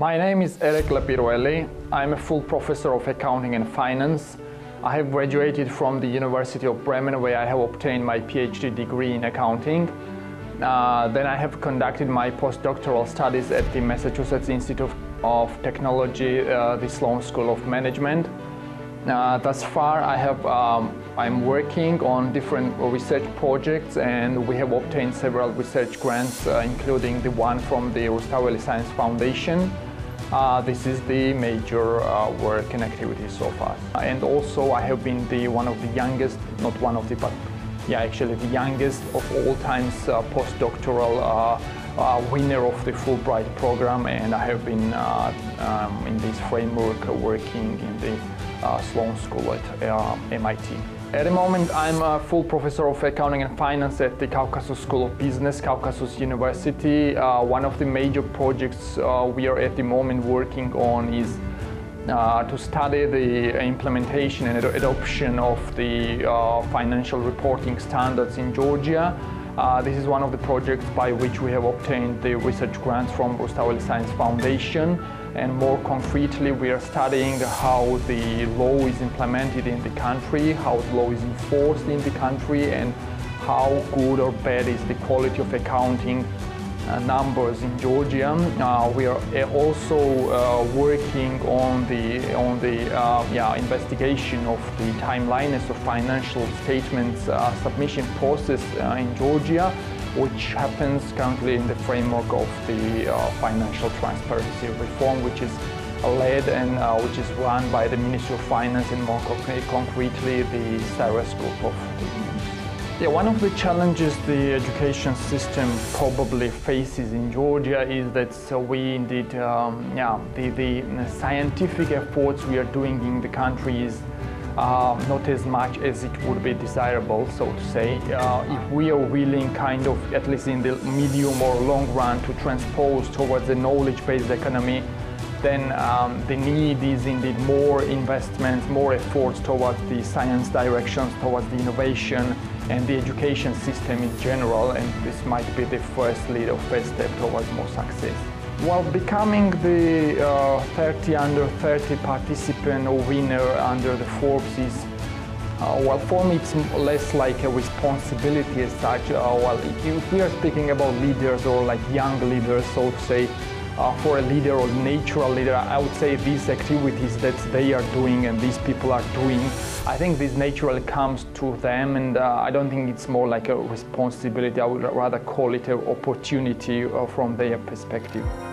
My name is Erekle Pirveli. I'm a full professor of accounting and finance. I have graduated from the University of Bremen where I have obtained my PhD degree in accounting. Uh, then I have conducted my postdoctoral studies at the Massachusetts Institute of Technology, uh, the Sloan School of Management. Uh, thus far, I have um, I'm working on different research projects, and we have obtained several research grants, uh, including the one from the Rustaveli Science Foundation. Uh, this is the major uh, work and activity so far. And also, I have been the one of the youngest, not one of the, but yeah, actually the youngest of all times uh, postdoctoral uh, winner of the Fulbright program, and I have been um, in this framework working in the uh, Sloan School at uh, MIT. At the moment, I'm a full professor of accounting and finance at the Caucasus School of Business, Caucasus University. Uh, one of the major projects uh, we are at the moment working on is uh, to study the implementation and adoption of the uh, financial reporting standards in Georgia. Uh, this is one of the projects by which we have obtained the research grants from Rustaveli Science Foundation. And more concretely we are studying how the law is implemented in the country, how the law is enforced in the country and how good or bad is the quality of accounting numbers in Georgia. Uh, we are uh, also uh, working on the on the uh, yeah, investigation of the timelines of financial statements uh, submission process in Georgia which happens currently in the framework of the uh, financial transparency reform, which is led and uh, which is run by the Ministry of Finance and more concretely the Cyrus Group of yeah, one of the challenges the education system probably faces in Georgia is that so we indeed, um, yeah, the, the scientific efforts we are doing in the country is uh, not as much as it would be desirable, so to say. Uh, if we are willing kind of, at least in the medium or long run, to transpose towards a knowledge-based economy, then um, the need is indeed more investments, more efforts towards the science directions, towards the innovation and the education system in general, and this might be the first or first step towards more success. While becoming the uh, 30 under 30 participant or winner under the Forbes is, uh, well, for me it's less like a responsibility as such. Uh, well, if we are speaking about leaders or like young leaders, so to say, uh, for a leader or natural leader, I would say these activities that they are doing and these people are doing, I think this naturally comes to them and uh, I don't think it's more like a responsibility, I would rather call it an opportunity uh, from their perspective.